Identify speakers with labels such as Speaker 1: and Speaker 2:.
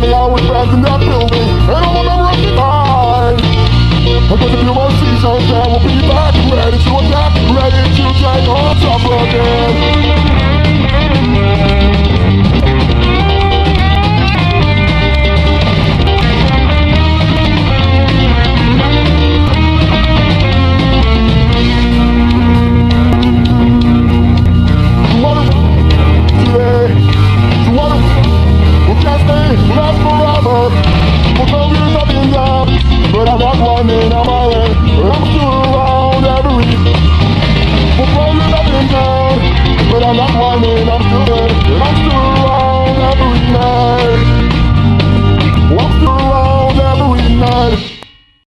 Speaker 1: Many hours spent in that building, and I'm a member of the night. I'm gonna do more seasons, and we'll be back, ready to attack, ready to take. coming up.